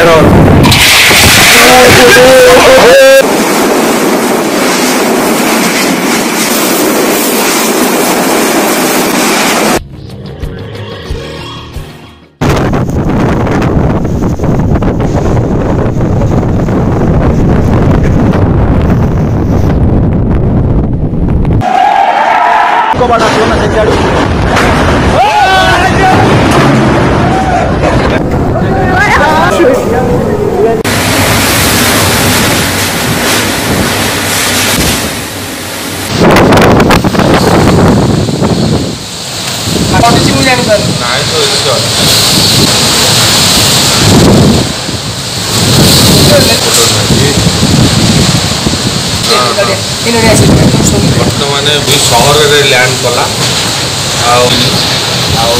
Error. తీసుకోబడ చేశాడు Nice, good, good. ବର୍ତ୍ତମାନ ବି ସହରରେ ଲ୍ୟାଣ୍ଡ କଲା ଆଉ ଆଉ